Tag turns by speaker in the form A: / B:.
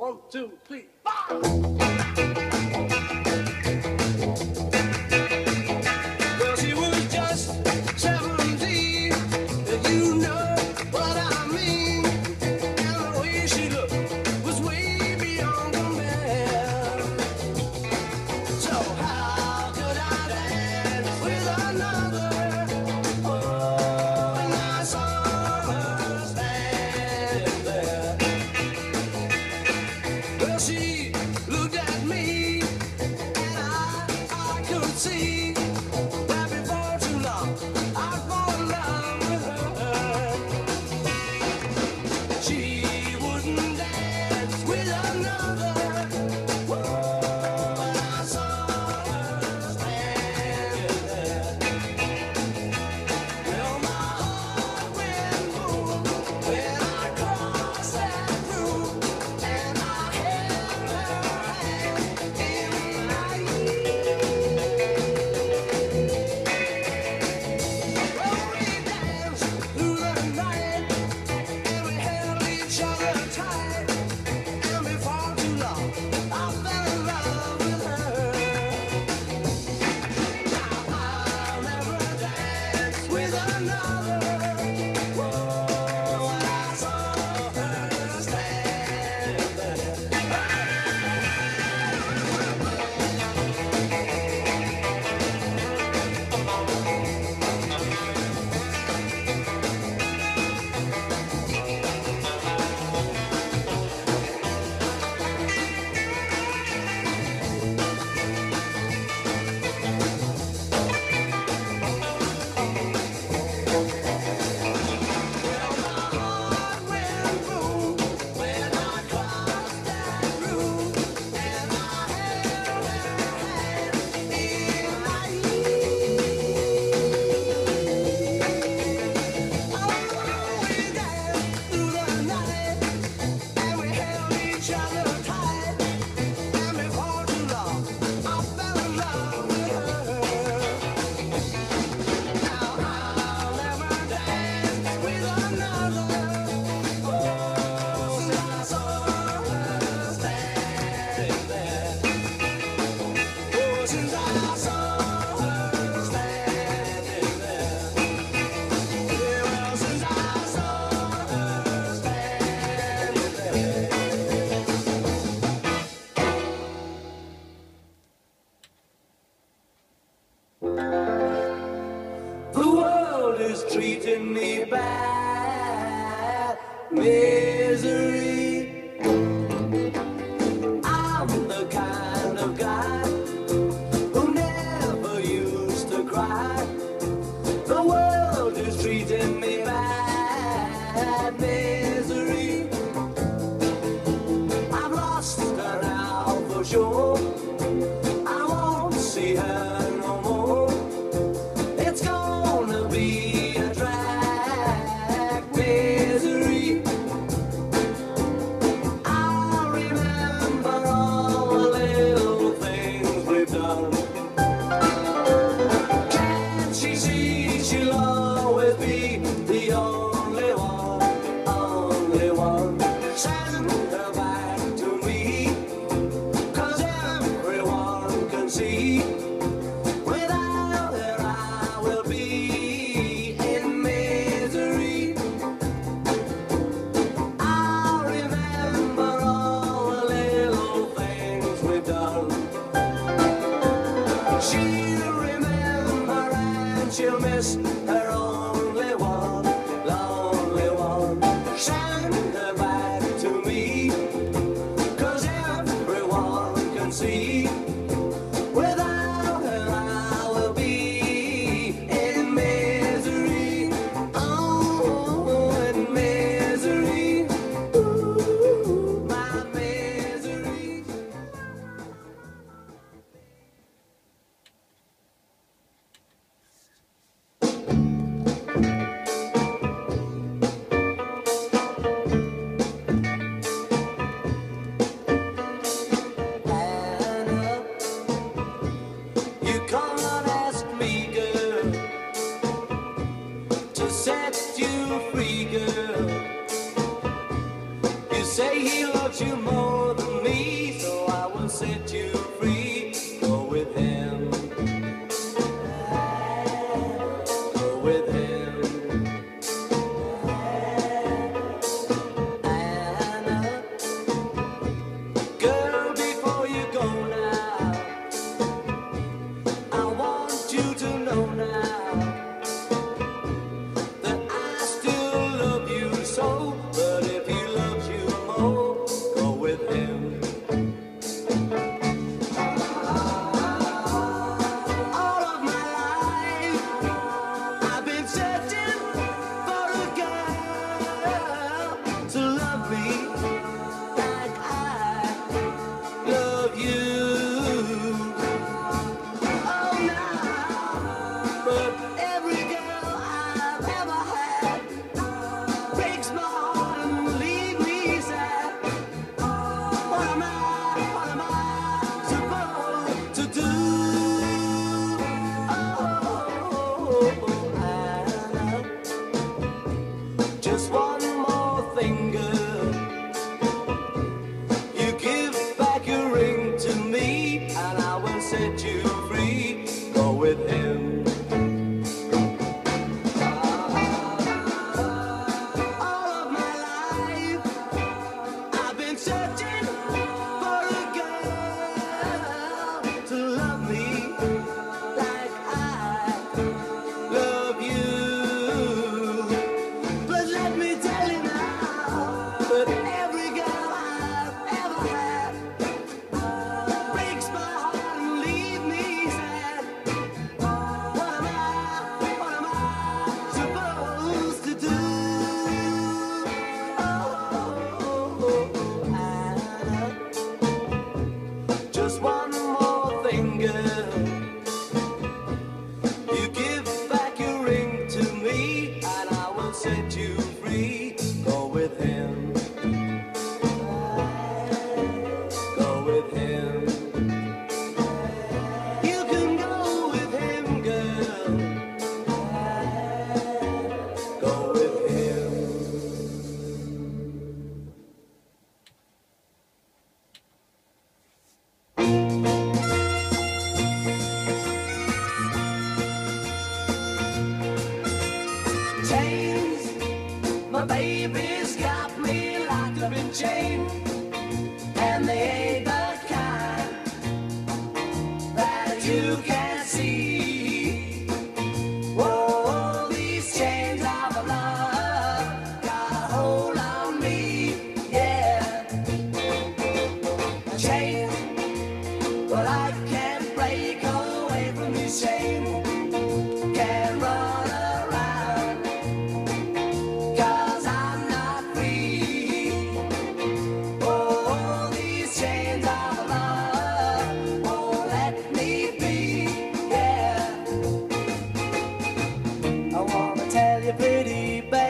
A: One, two, three, four. say he loves you more. be searching. My baby's got me locked up in chains, and they ain't the kind that you can see. Oh, these chains of love got a hold on me, yeah. Chains, well I. baby.